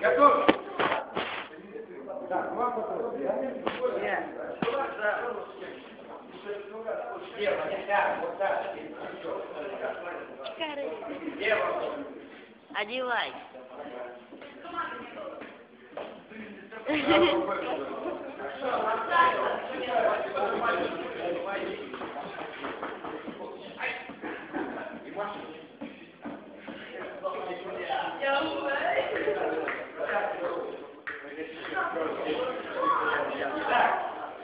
Готов? Так, вам готов? Нет. Дева, не так, вот так. Дева. Одевай.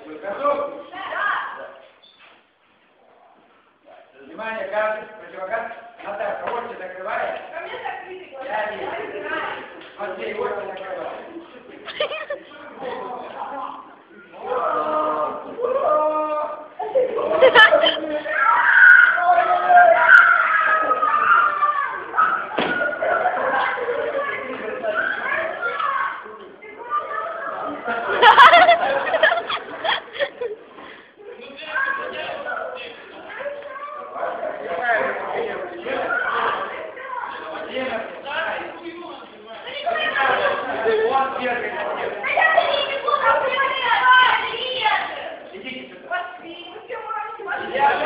Готов? Внимание, каждый, противогаз. Наташа, очи закрывает. Я вижу. Матвей, очи закрывает. вас бегает. Да я не бегу, там прилетает. Идите сюда. Пошли, ну все, мамки, пошли.